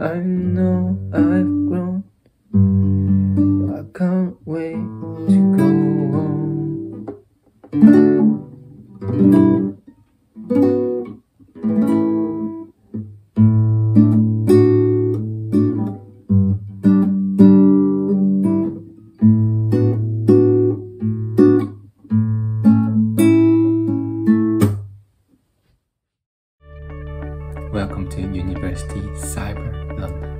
I know I've grown. I can't wait to go Welcome to University Cyber London.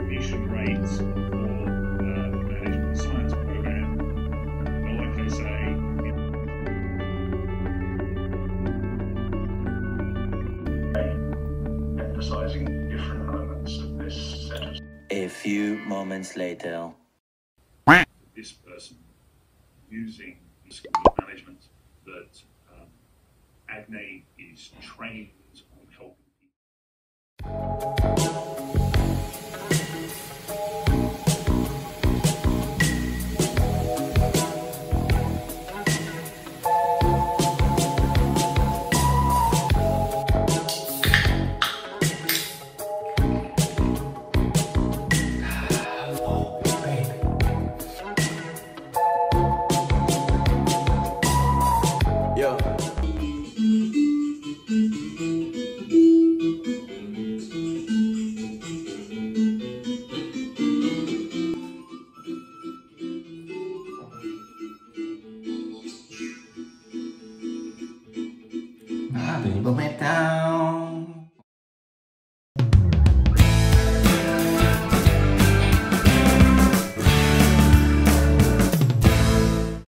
admission rates for uh, the management science program are, like I say, emphasizing different elements of this set of A few moments later. This person using the of management that um, Agne is trained Bem. Vamos entrar